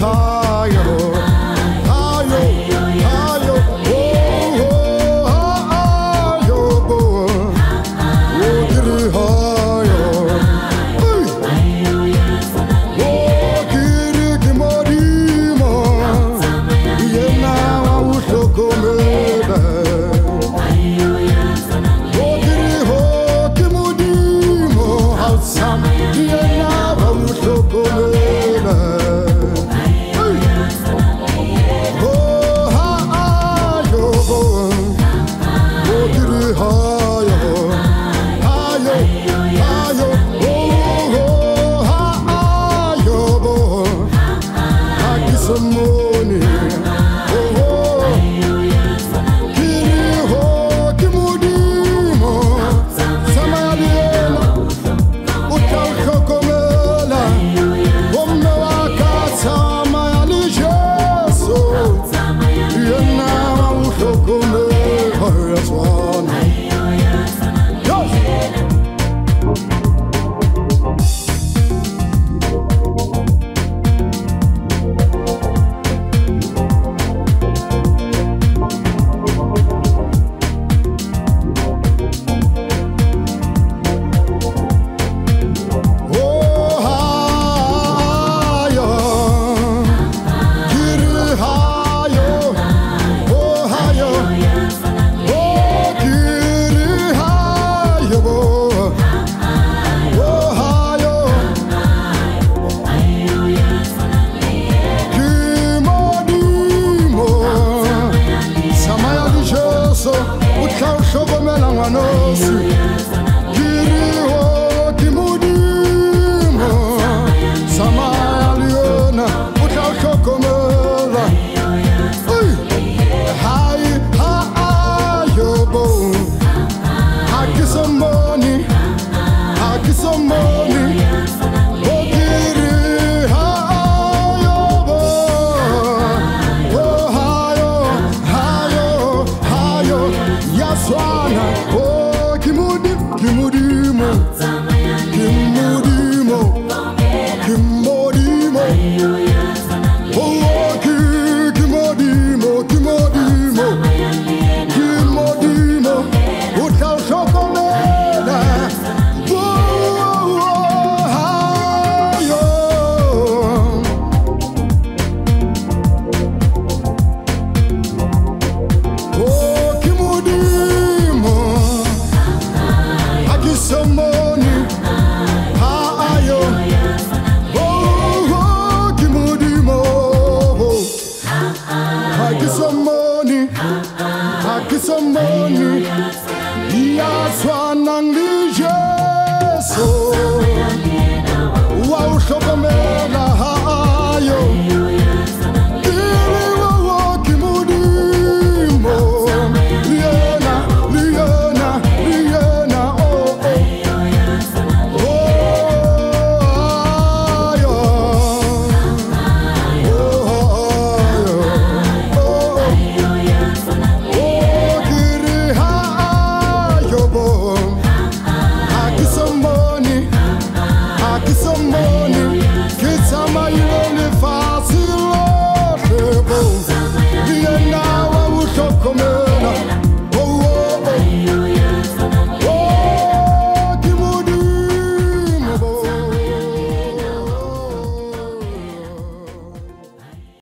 higher some morning. Ngwanosi ngije